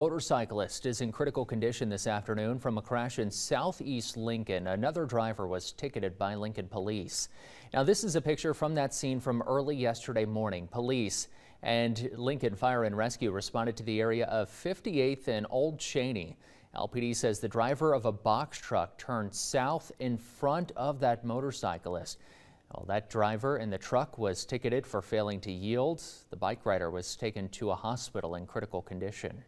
Motorcyclist is in critical condition this afternoon from a crash in southeast Lincoln. Another driver was ticketed by Lincoln police. Now, this is a picture from that scene from early yesterday morning. Police and Lincoln Fire and Rescue responded to the area of 58th and Old Cheney. LPD says the driver of a box truck turned south in front of that motorcyclist. Well, that driver in the truck was ticketed for failing to yield. The bike rider was taken to a hospital in critical condition.